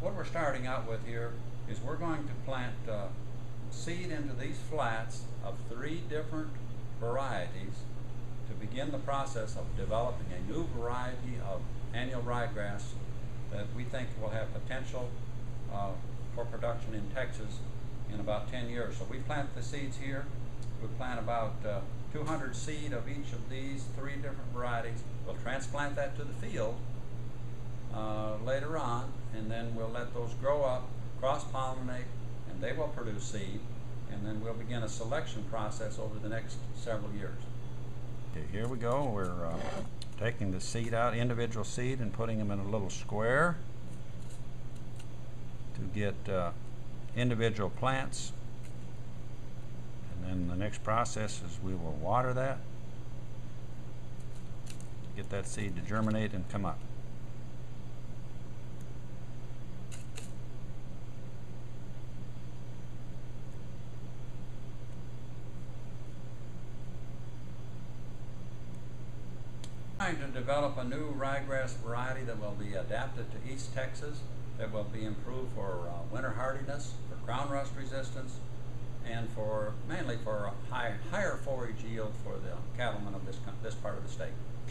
What we're starting out with here is we're going to plant uh, seed into these flats of three different varieties to begin the process of developing a new variety of annual ryegrass that we think will have potential uh, for production in Texas in about 10 years. So we plant the seeds here. We plant about uh, 200 seed of each of these three different varieties. We'll transplant that to the field uh, later on, and then we'll let those grow up, cross-pollinate, and they will produce seed, and then we'll begin a selection process over the next several years. Okay, here we go. We're uh, taking the seed out, individual seed, and putting them in a little square to get uh, individual plants. And then the next process is we will water that, get that seed to germinate and come up. Trying to develop a new ryegrass variety that will be adapted to East Texas, that will be improved for uh, winter hardiness, for crown rust resistance, and for mainly for a high, higher forage yield for the cattlemen of this, this part of the state.